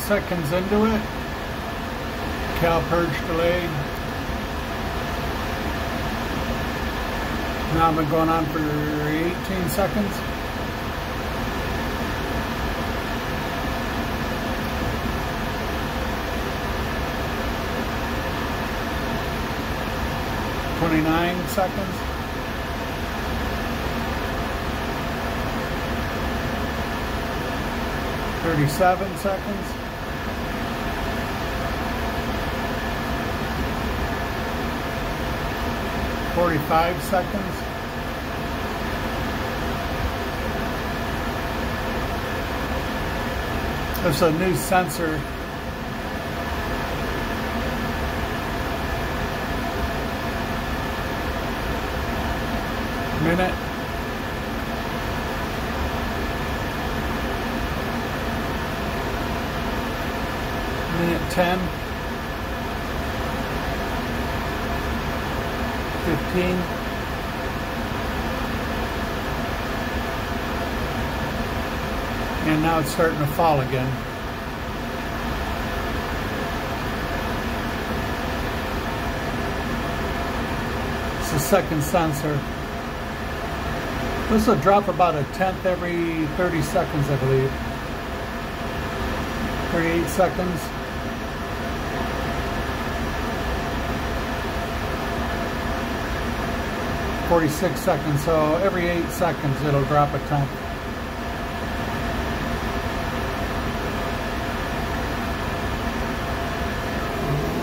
seconds into it. Cal purge delayed. Now I've been going on for 18 seconds. Twenty-nine seconds. Thirty-seven seconds. Forty-five seconds. There's a new sensor. Minute. Minute 10. 15. And now it's starting to fall again. It's the second sensor. This will drop about a tenth every 30 seconds, I believe. 38 seconds. 46 seconds, so every 8 seconds it'll drop a ton.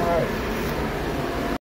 Alright.